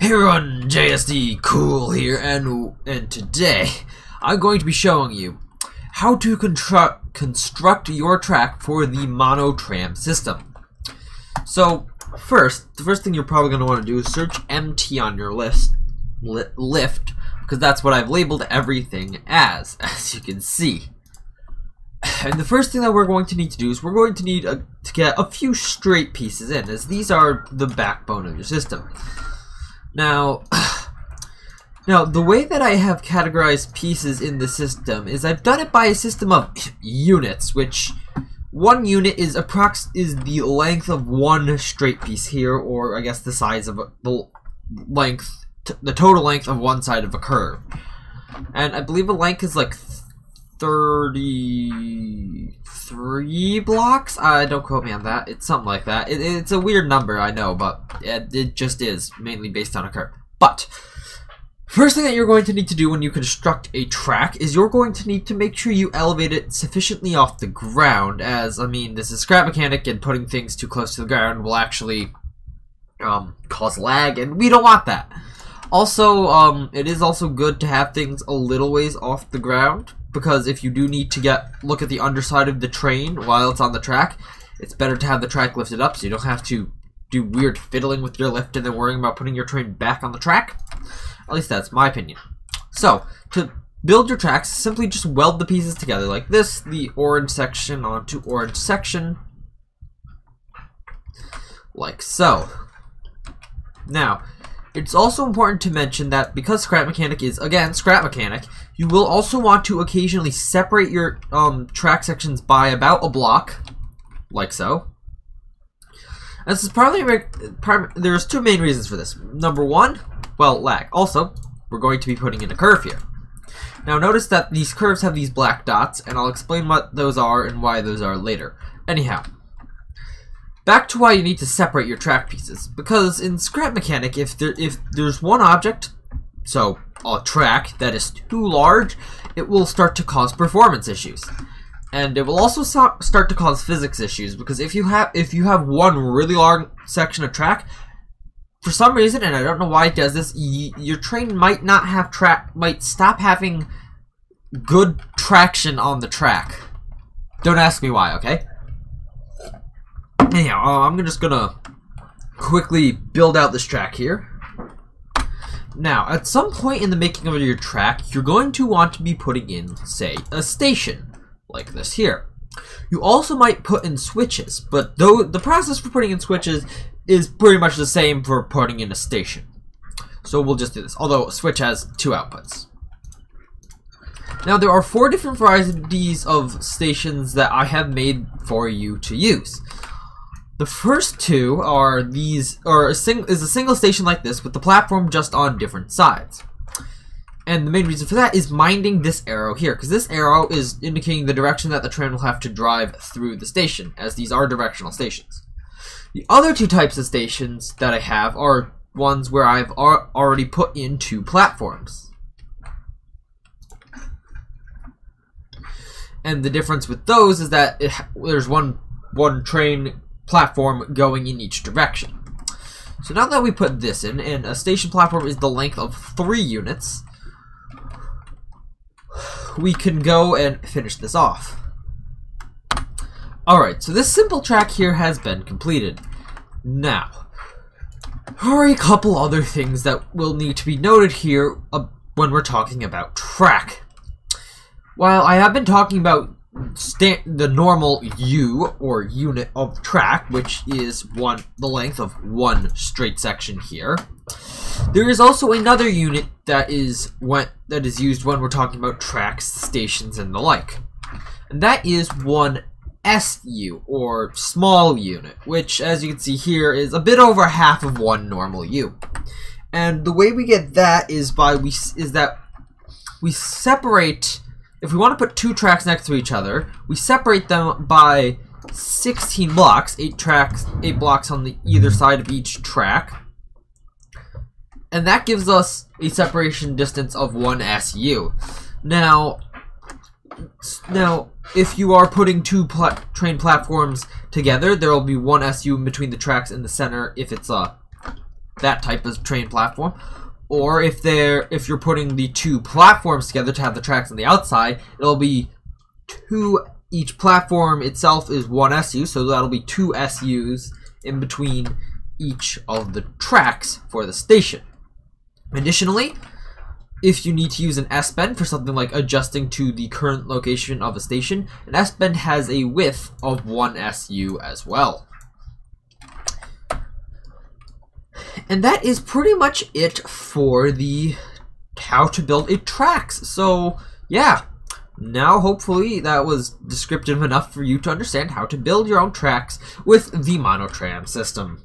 Hey everyone, JSD Cool here, and and today I'm going to be showing you how to construct construct your track for the monotram system. So first, the first thing you're probably going to want to do is search MT on your list li lift because that's what I've labeled everything as, as you can see. And the first thing that we're going to need to do is we're going to need a, to get a few straight pieces in, as these are the backbone of your system. Now, now the way that I have categorized pieces in the system is I've done it by a system of units, which one unit is approx is the length of one straight piece here, or I guess the size of a, the length, the total length of one side of a curve. And I believe a length is like 33 blocks? Uh, don't quote me on that. It's something like that. It, it's a weird number, I know, but it, it just is, mainly based on a curve. But, first thing that you're going to need to do when you construct a track is you're going to need to make sure you elevate it sufficiently off the ground, as, I mean, this is scrap mechanic, and putting things too close to the ground will actually um, cause lag, and we don't want that. Also, um, it is also good to have things a little ways off the ground, because if you do need to get look at the underside of the train while it's on the track, it's better to have the track lifted up so you don't have to do weird fiddling with your lift and then worrying about putting your train back on the track. At least that's my opinion. So, to build your tracks, simply just weld the pieces together like this, the orange section onto orange section, like so. Now, it's also important to mention that because scrap mechanic is, again, scrap mechanic, you will also want to occasionally separate your um, track sections by about a block, like so. And this is probably, there's two main reasons for this. Number one, well, lag. Also, we're going to be putting in a curve here. Now notice that these curves have these black dots, and I'll explain what those are and why those are later. Anyhow, Back to why you need to separate your track pieces. Because in scrap mechanic, if there if there's one object, so a track that is too large, it will start to cause performance issues. And it will also start to cause physics issues because if you have if you have one really long section of track, for some reason, and I don't know why it does this, your train might not have track, might stop having good traction on the track. Don't ask me why, okay? Anyhow, uh, I'm just gonna quickly build out this track here. Now, at some point in the making of your track, you're going to want to be putting in, say, a station, like this here. You also might put in switches, but though the process for putting in switches is pretty much the same for putting in a station. So we'll just do this, although a switch has two outputs. Now there are four different varieties of stations that I have made for you to use. The first two are these, or a sing, is a single station like this with the platform just on different sides. And the main reason for that is minding this arrow here, because this arrow is indicating the direction that the train will have to drive through the station, as these are directional stations. The other two types of stations that I have are ones where I've already put in two platforms. And the difference with those is that it, there's one one train platform going in each direction. So now that we put this in, and a station platform is the length of three units, we can go and finish this off. Alright, so this simple track here has been completed. Now, there are a couple other things that will need to be noted here uh, when we're talking about track. While I have been talking about the normal U or unit of track, which is one the length of one straight section here. There is also another unit that is when that is used when we're talking about tracks, stations, and the like. And that is one SU or small unit, which as you can see here is a bit over half of one normal U. And the way we get that is by we is that we separate if we want to put two tracks next to each other, we separate them by 16 blocks, 8 tracks, 8 blocks on the either side of each track. And that gives us a separation distance of 1 SU. Now, now if you are putting two pla train platforms together, there will be 1 SU in between the tracks in the center if it's a that type of train platform. Or if they're if you're putting the two platforms together to have the tracks on the outside, it'll be two each platform itself is one SU, so that'll be two SUs in between each of the tracks for the station. Additionally, if you need to use an S-bend for something like adjusting to the current location of a station, an S-bend has a width of 1 SU as well. And that is pretty much it for the how to build a tracks. So, yeah. Now, hopefully, that was descriptive enough for you to understand how to build your own tracks with the Monotram system.